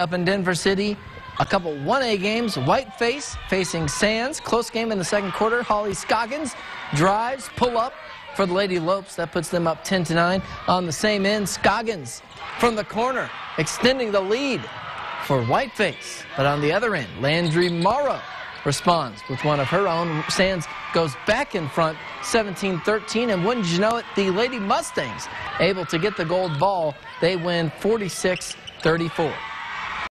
up in Denver City. A couple 1A games. Whiteface facing Sands. Close game in the second quarter. Holly Scoggins drives, pull up for the Lady Lopes. That puts them up 10 to 9. On the same end, Scoggins from the corner, extending the lead for Whiteface. But on the other end, Landry Morrow responds with one of her own. Sands goes back in front 17-13 and wouldn't you know it the Lady Mustangs able to get the gold ball they win 46-34